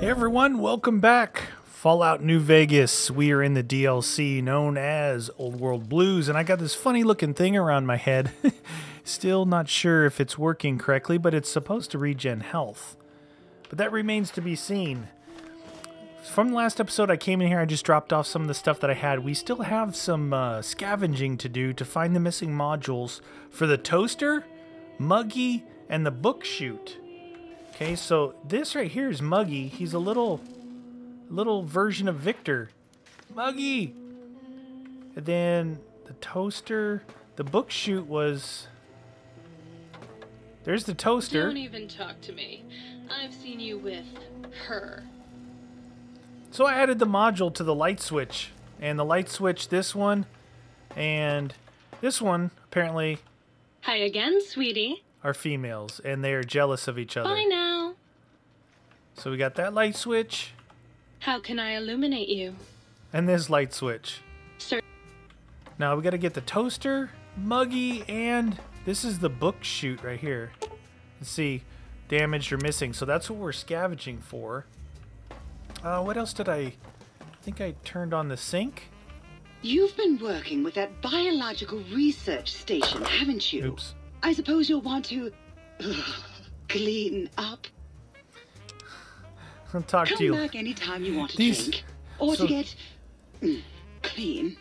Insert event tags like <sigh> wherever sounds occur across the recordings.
Hey everyone, welcome back. Fallout New Vegas. We are in the DLC known as Old World Blues, and I got this funny looking thing around my head. <laughs> Still not sure if it's working correctly, but it's supposed to regen health. But that remains to be seen. From the last episode, I came in here, I just dropped off some of the stuff that I had. We still have some uh, scavenging to do to find the missing modules for the toaster, Muggy, and the book chute. Okay, so this right here is Muggy. He's a little, little version of Victor. Muggy! And then the toaster, the book chute was... There's the toaster. Don't even talk to me. I've seen you with her. So I added the module to the light switch. And the light switch, this one, and this one, apparently, Hi again, sweetie. are females. And they are jealous of each other. Bye now. So we got that light switch, How can I illuminate you? and this light switch. Sir, Now we got to get the toaster, Muggy, and this is the book chute right here. Let's see, damaged or missing. So that's what we're scavenging for. Uh, what else did I? I think I turned on the sink. You've been working with that biological research station, haven't you? Oops. I suppose you'll want to <sighs> clean up. I'll talk Come to you. back anytime you want to These- drink. Or so- to get mm, clean.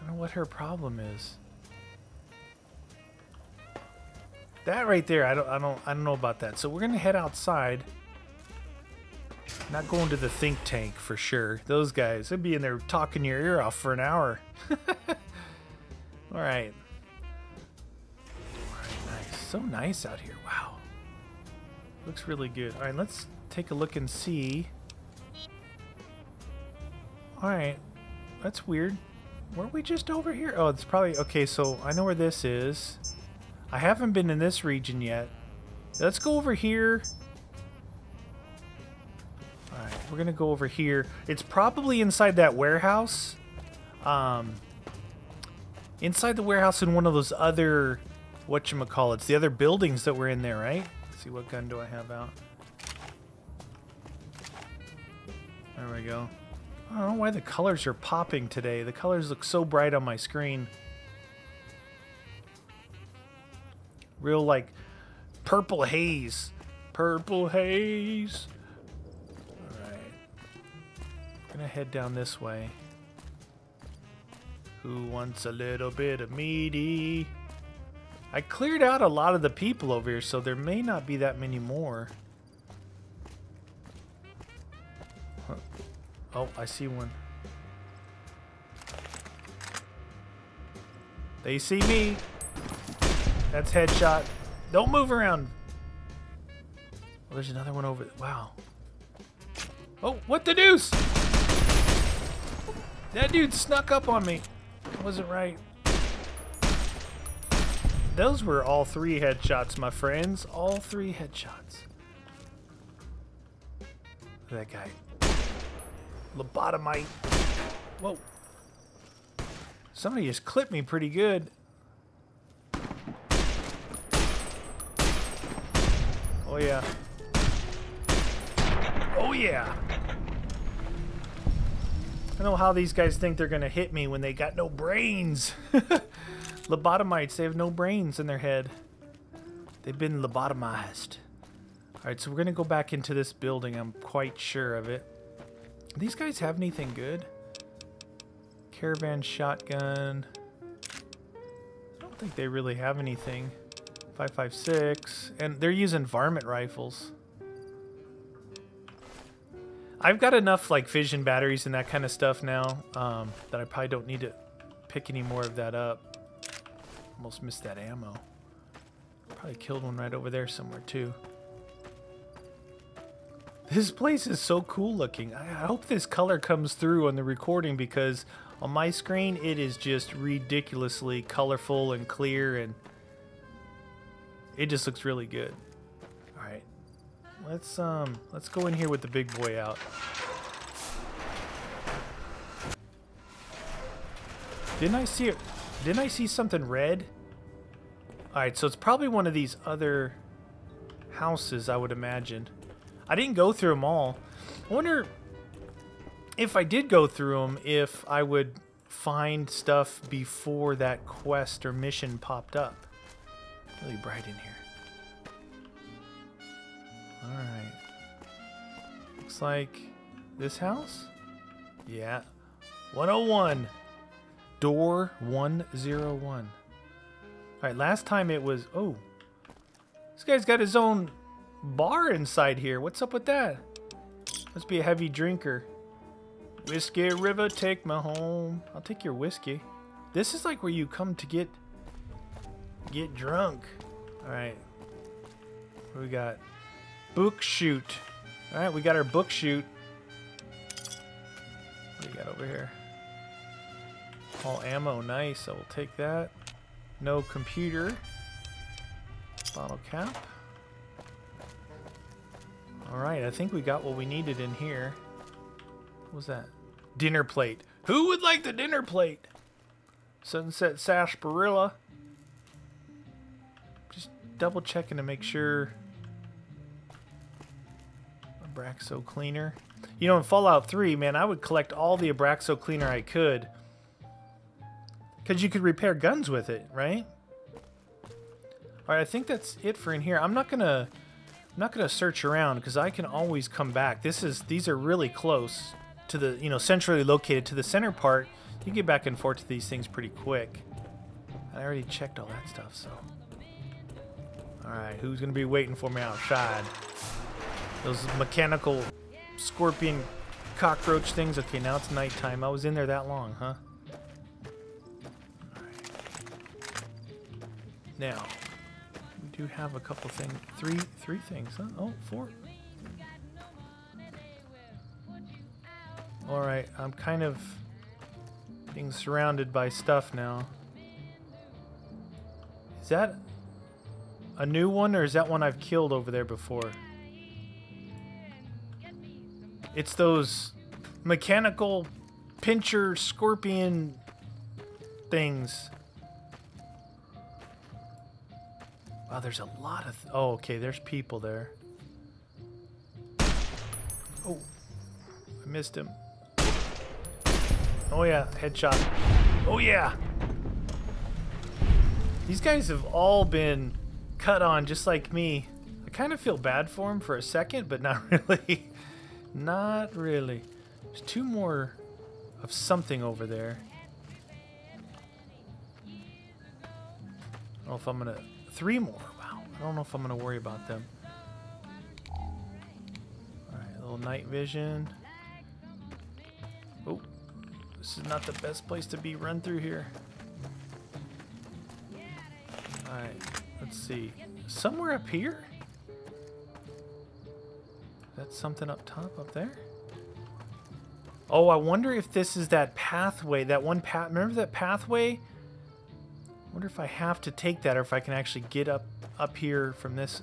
I don't know what her problem is. That right there, I don't, I don't, I don't know about that. So we're gonna head outside. Not going to the think tank for sure. Those guys, they'd be in there talking your ear off for an hour. <laughs> All right. All right, nice. So nice out here. Wow. Looks really good. All right, let's take a look and see. All right. That's weird. Weren't we just over here? Oh, it's probably... Okay, so I know where this is. I haven't been in this region yet. Let's go over here. Alright, we're going to go over here. It's probably inside that warehouse. Um, inside the warehouse in one of those other... Whatchamacallits. The other buildings that were in there, right? Let's see, what gun do I have out? There we go. I don't know why the colors are popping today. The colors look so bright on my screen. Real like purple haze. Purple haze. Alright. Gonna head down this way. Who wants a little bit of meaty? I cleared out a lot of the people over here, so there may not be that many more. Oh, I see one. They see me. That's headshot. Don't move around. Oh, there's another one over. Wow. Oh, what the deuce? That dude snuck up on me. Wasn't right. Those were all three headshots, my friends. All three headshots. That guy. Lobotomite. Whoa. Somebody just clipped me pretty good. Oh, yeah. Oh, yeah. I don't know how these guys think they're going to hit me when they got no brains. <laughs> Lobotomites, they have no brains in their head. They've been lobotomized. Alright, so we're going to go back into this building. I'm quite sure of it. These guys have anything good? Caravan shotgun. I don't think they really have anything. 556. And they're using varmint rifles. I've got enough like fission batteries and that kind of stuff now um, that I probably don't need to pick any more of that up. Almost missed that ammo. Probably killed one right over there somewhere too. This place is so cool looking. I hope this color comes through on the recording because on my screen it is just ridiculously colorful and clear and it just looks really good. All right. Let's um let's go in here with the big boy out. Didn't I see it? Didn't I see something red? All right, so it's probably one of these other houses, I would imagine. I didn't go through them all. I wonder if I did go through them, if I would find stuff before that quest or mission popped up. Really bright in here. Alright. Looks like this house? Yeah. 101. Door 101. Alright, last time it was... Oh. This guy's got his own bar inside here. What's up with that? Must be a heavy drinker. Whiskey River, take me home. I'll take your whiskey. This is like where you come to get get drunk. All right. What we got? Book chute. All right, we got our book chute. What do we got over here? All ammo, nice. I will take that. No computer. Bottle cap. All right, I think we got what we needed in here. What was that? Dinner plate. Who would like the dinner plate? Sunset sarsaparilla. Just double checking to make sure. Abraxo cleaner. You know, in Fallout 3, man, I would collect all the Abraxo cleaner I could. Because you could repair guns with it, right? Alright, I think that's it for in here. I'm not gonna I'm not gonna search around because I can always come back. This is these are really close to the you know centrally located to the center part. You get back and forth to these things pretty quick. I already checked all that stuff, so. Alright, who's gonna be waiting for me outside? Those mechanical scorpion cockroach things. Okay, now it's nighttime. I was in there that long, huh? Now, do have a couple things. Three, three things, huh? Oh, four. Alright, I'm kind of being surrounded by stuff now. Is that a new one, or is that one I've killed over there before? It's those mechanical pincher scorpion things. Wow, there's a lot of... Oh, okay, there's people there. Oh, I missed him. Oh yeah, headshot. Oh yeah! These guys have all been cut on just like me. I kind of feel bad for him for a second, but not <laughs> really. not really. There's two more of something over there. I don't know if I'm gonna... Three more. Wow. I don't know if I'm gonna worry about them. Alright, little night vision. Oh, this is not the best place to be run through here. Alright, let's see. Somewhere up here? That's something up top, up there? Oh, I wonder if this is that pathway, that one path. Remember that pathway? Wonder if I have to take that or if I can actually get up up here from this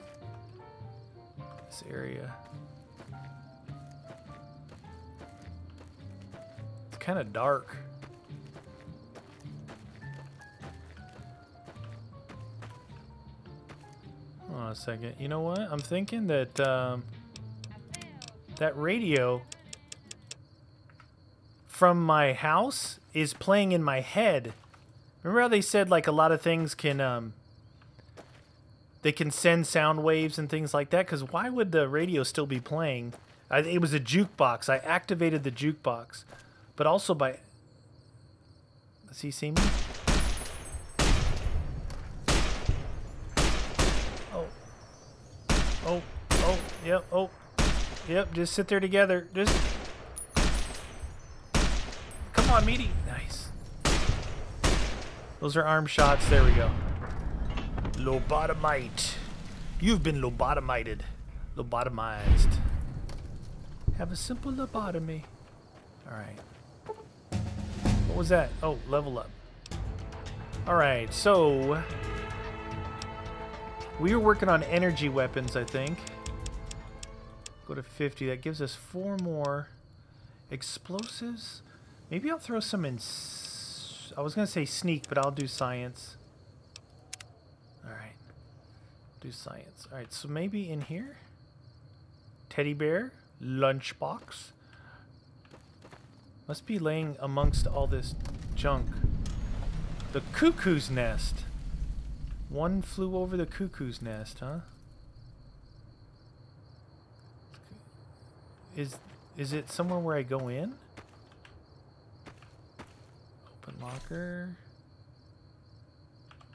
this area. It's kind of dark. Hold on a second. You know what? I'm thinking that um, that radio from my house is playing in my head. Remember how they said like a lot of things can um, they can send sound waves and things like that? Because why would the radio still be playing? I, it was a jukebox. I activated the jukebox, but also by. Does he see me? Oh. Oh. Oh. Yep. Oh. Yep. Just sit there together. Just. Come on, meaty. Those are arm shots. There we go. Lobotomite. You've been lobotomited. Lobotomized. Have a simple lobotomy. Alright. What was that? Oh, level up. Alright, so... We were working on energy weapons, I think. Go to 50. That gives us four more explosives. Maybe I'll throw some in... I was to say sneak, but I'll do science. Alright. Do science. Alright, so maybe in here? Teddy bear? lunchbox. Must be laying amongst all this junk. The cuckoo's nest. One flew over the cuckoo's nest, huh? Is is it somewhere where I go in? Locker.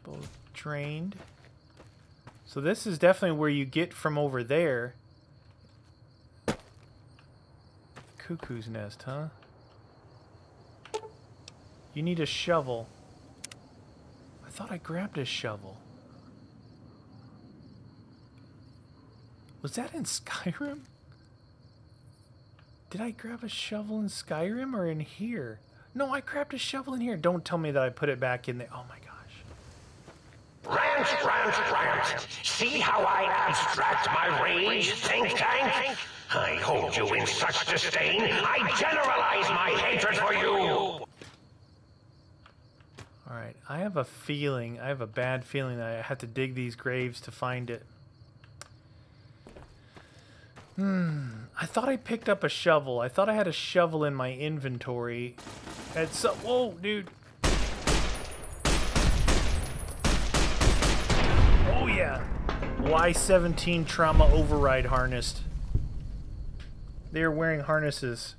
Both drained. So this is definitely where you get from over there. Cuckoo's nest, huh? You need a shovel. I thought I grabbed a shovel. Was that in <laughs> Skyrim? Did I grab a shovel in Skyrim or in here? No, I grabbed a shovel in here. Don't tell me that I put it back in there. Oh my gosh. Rant, rant, rant. See how I abstract my rage, think tank? I hold you in such disdain, I generalize my hatred for you! Alright, I have a feeling, I have a bad feeling that I have to dig these graves to find it. Hmm, I thought I picked up a shovel. I thought I had a shovel in my inventory. At so whoa, dude. Oh yeah. Y17 trauma override harnessed. They're wearing harnesses.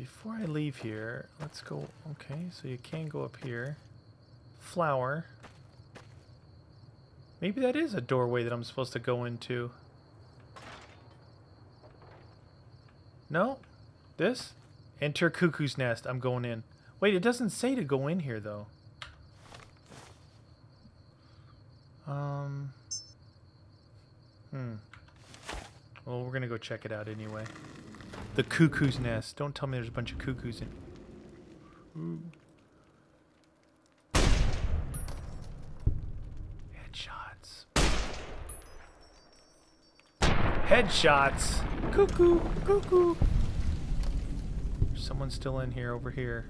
Before I leave here, let's go. Okay, so you can go up here. Flower. Maybe that is a doorway that I'm supposed to go into. No? This? Enter Cuckoo's Nest. I'm going in. Wait, it doesn't say to go in here, though. Um... Hmm. Well, we're gonna go check it out anyway. The Cuckoo's Nest. Don't tell me there's a bunch of cuckoos in... Ooh. Headshots. Cuckoo, cuckoo. Someone's still in here over here.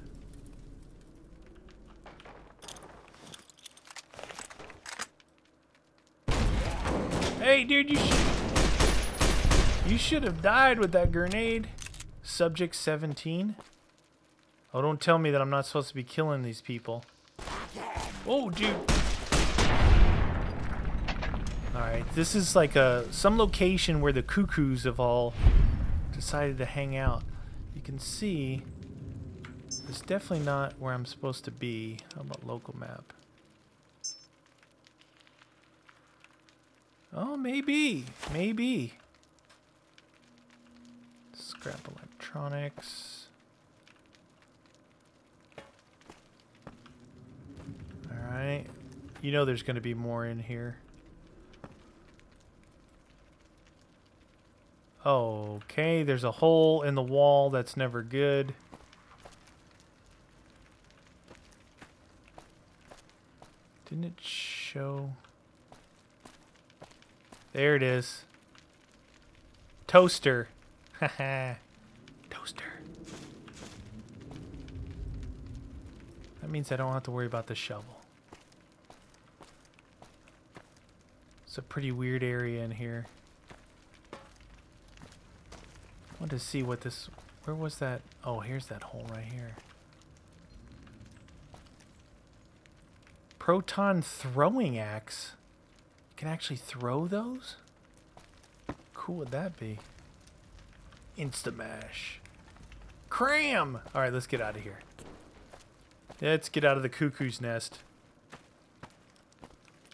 Hey, dude, you should you should have died with that grenade. Subject 17. Oh, don't tell me that I'm not supposed to be killing these people. Oh, dude. Alright, this is like a some location where the cuckoos have all decided to hang out. You can see it's definitely not where I'm supposed to be. How about local map? Oh, maybe. Maybe. Scrap electronics. Alright. You know there's going to be more in here. Okay, there's a hole in the wall that's never good. Didn't it show? There it is. Toaster. Haha. <laughs> Toaster. That means I don't have to worry about the shovel. It's a pretty weird area in here. I want to see what this... Where was that? Oh, here's that hole right here. Proton throwing axe. You can actually throw those? cool would that be? Insta-mash. Cram! Alright, let's get out of here. Let's get out of the cuckoo's nest.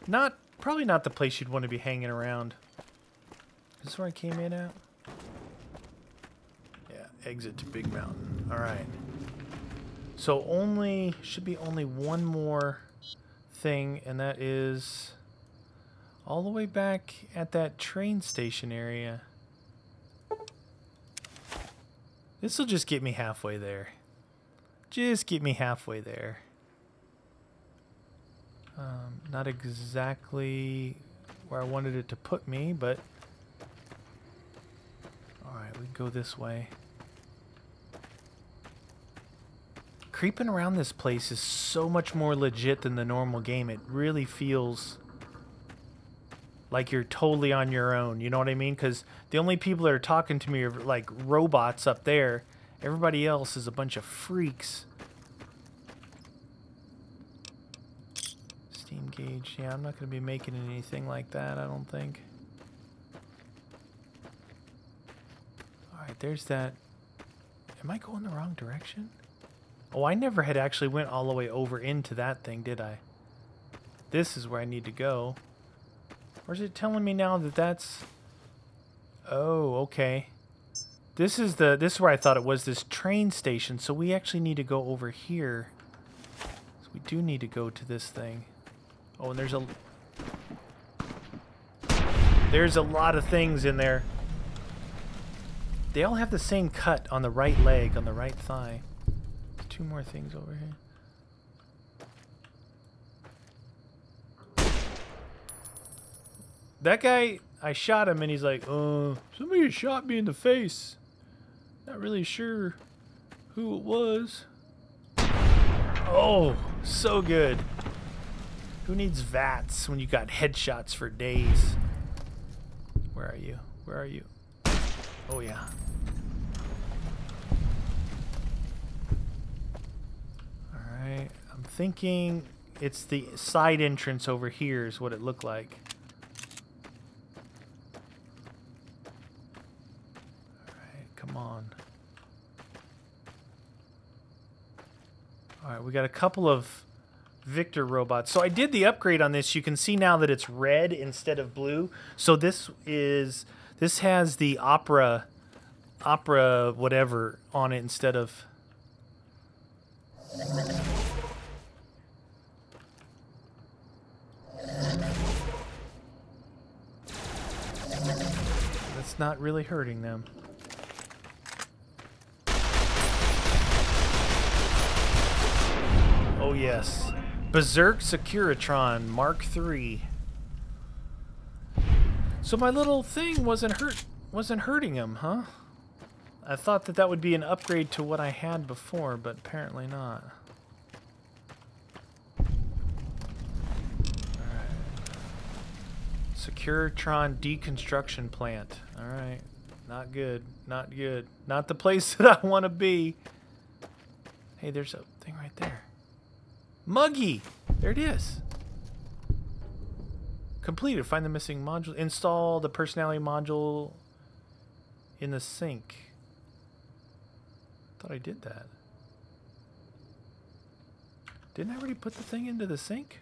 Not... Probably not the place you'd want to be hanging around. Is this where I came in at? Exit to Big Mountain. Alright. So only, should be only one more thing, and that is all the way back at that train station area. This will just get me halfway there. Just get me halfway there. Um, not exactly where I wanted it to put me, but... Alright, we go this way. Creeping around this place is so much more legit than the normal game. It really feels like you're totally on your own. You know what I mean? Because the only people that are talking to me are like robots up there. Everybody else is a bunch of freaks. Steam gauge. Yeah, I'm not going to be making anything like that, I don't think. Alright, there's that. Am I going the wrong direction? Oh, I never had actually went all the way over into that thing, did I? This is where I need to go. Or is it telling me now that that's... Oh, okay. This is the this is where I thought it was this train station, so we actually need to go over here. So we do need to go to this thing. Oh, and there's a There's a lot of things in there. They all have the same cut on the right leg, on the right thigh. Two more things over here. That guy, I shot him and he's like, uh, somebody shot me in the face. Not really sure who it was. Oh, so good. Who needs VATS when you got headshots for days? Where are you? Where are you? Oh, yeah. I'm thinking it's the side entrance over here is what it looked like. Alright, come on. Alright, we got a couple of Victor robots. So I did the upgrade on this. You can see now that it's red instead of blue. So this is this has the opera opera whatever on it instead of That's not really hurting them. Oh yes. Berserk Securitron Mark III. So my little thing wasn't hurt wasn't hurting him, huh? I thought that that would be an upgrade to what I had before, but apparently not. Alright. Securitron Deconstruction Plant. Alright. Not good. Not good. Not the place <laughs> that I want to be. Hey, there's a thing right there. Muggy! There it is. Completed. Find the missing module. Install the personality module in the sink. Thought I did that. Didn't I already put the thing into the sink?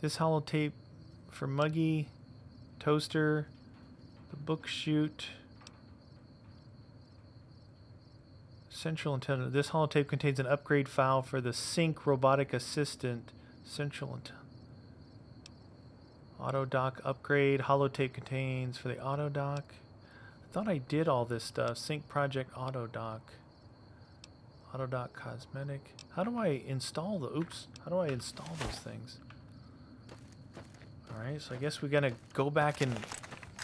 This holotape for Muggy, Toaster, the book chute. Central antenna. This holotape contains an upgrade file for the Sink Robotic Assistant. Central. Auto dock upgrade. Holotape contains for the auto dock. I thought I did all this stuff. Sink project auto dock. Auto dock cosmetic. How do I install the? Oops. How do I install those things? All right. So I guess we gotta go back and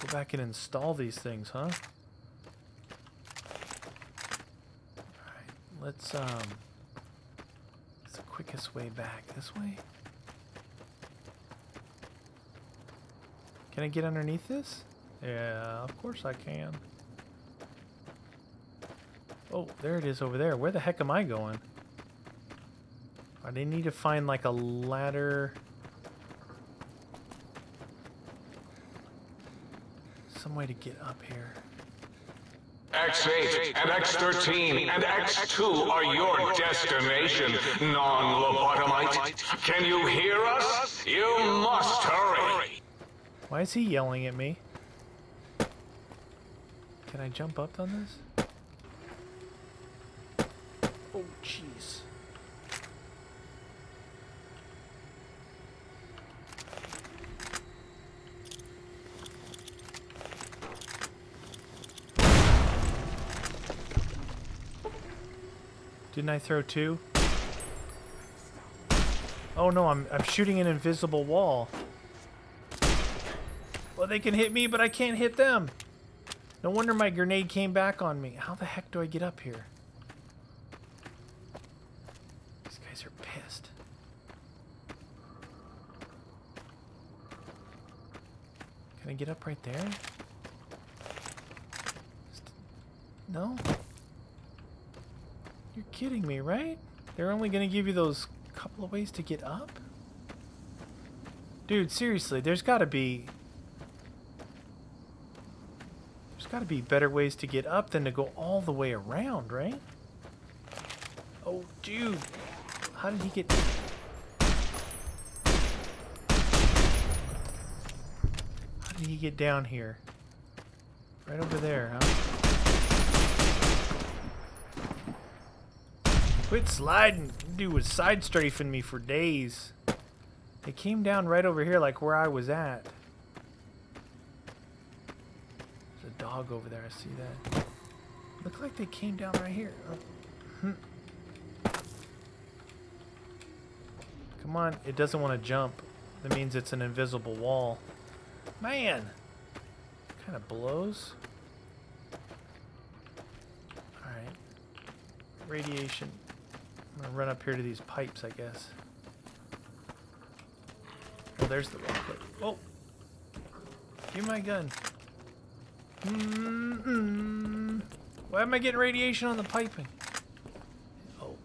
go back and install these things, huh? Alright, let's, um... It's the quickest way back. This way? Can I get underneath this? Yeah, of course I can. Oh, there it is over there. Where the heck am I going? I need to find like a ladder. Some way to get up here. X8 and X13 and X2 are your destination, non-lobotomite. Can you hear us? You must hurry. Why is he yelling at me? Can I jump up on this? Oh, jeez. Didn't I throw two? Oh no, I'm, I'm shooting an invisible wall. Well, they can hit me, but I can't hit them. No wonder my grenade came back on me. How the heck do I get up here? These guys are pissed. Can I get up right there? No? You're kidding me, right? They're only gonna give you those couple of ways to get up? Dude, seriously, there's gotta be... There's gotta be better ways to get up than to go all the way around, right? Oh, dude. How did he get... How did he get down here? Right over there, huh? Quit sliding. Dude was side strafing me for days. They came down right over here like where I was at. There's a dog over there. I see that. Look like they came down right here. Oh. Hmm. Come on. It doesn't want to jump. That means it's an invisible wall. Man! Kind of blows. Alright. Radiation. Gonna run up here to these pipes, I guess. Oh, there's the rocket. Oh! Give me my gun. Mm -mm. Why am I getting radiation on the piping? Oh.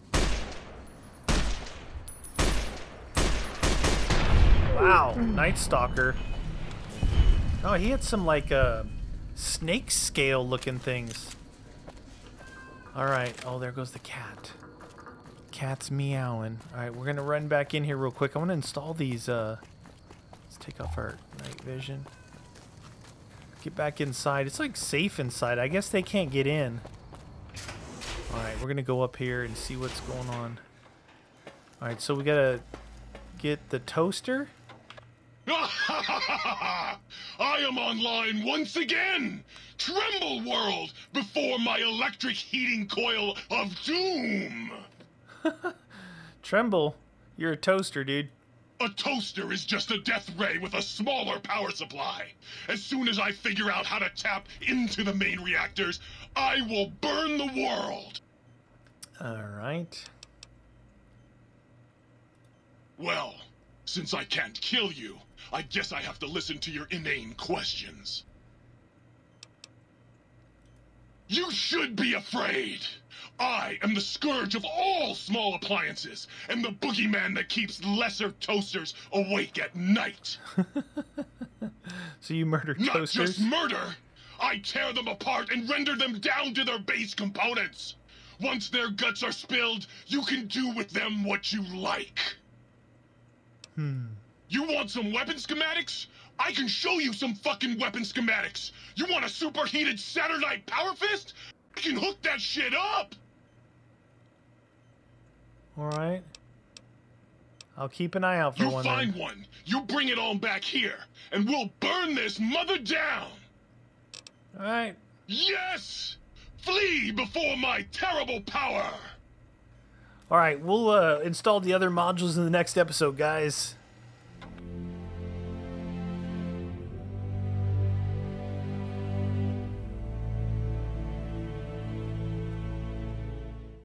Wow, Night Stalker. Oh, he had some like uh, snake scale looking things. Alright, oh, there goes the cat. Cat's meowing. Alright, we're gonna run back in here real quick. I want to install these, uh... Let's take off our night vision. Get back inside. It's like safe inside. I guess they can't get in. Alright, we're gonna go up here and see what's going on. Alright, so we gotta get the toaster. <laughs> I am online once again! Tremble world before my electric heating coil of doom! <laughs> Tremble, you're a toaster, dude. A toaster is just a death ray with a smaller power supply. As soon as I figure out how to tap into the main reactors, I will burn the world! Alright. Well, since I can't kill you, I guess I have to listen to your inane questions. You should be afraid! I am the scourge of all small appliances, and the boogeyman that keeps lesser toasters awake at night. <laughs> so you murder Not toasters? just murder! I tear them apart and render them down to their base components. Once their guts are spilled, you can do with them what you like. Hmm. You want some weapon schematics? I can show you some fucking weapon schematics. You want a superheated Saturnite power fist? I can hook that shit up. Alright. I'll keep an eye out for You one. find then. one. You bring it on back here, and we'll burn this mother down. Alright. Yes! Flee before my terrible power. Alright, we'll uh, install the other modules in the next episode, guys.